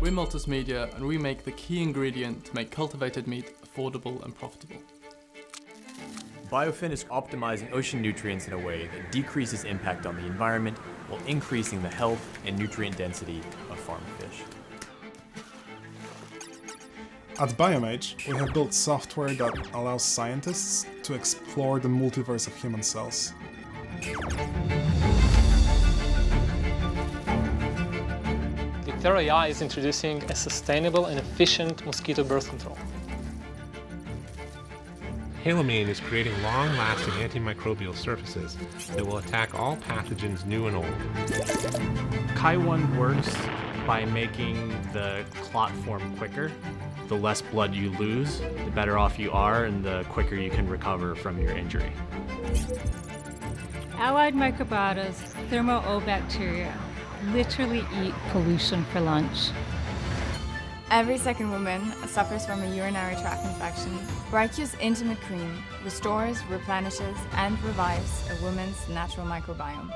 We're Multus Media and we make the key ingredient to make cultivated meat affordable and profitable. Biofeyn is optimizing ocean nutrients in a way that decreases impact on the environment while increasing the health and nutrient density of farmed fish. At Biomage, we have built software that allows scientists to explore the multiverse of human cells. Thera AI is introducing a sustainable and efficient mosquito birth control. Halomine is creating long-lasting antimicrobial surfaces that will attack all pathogens new and old. Kai1 works by making the clot form quicker. The less blood you lose, the better off you are and the quicker you can recover from your injury. Allied Microbiota's Thermo O bacteria literally eat pollution for lunch. Every second woman suffers from a urinary tract infection. Brightcure's Intimate Cream restores, replenishes, and revives a woman's natural microbiome.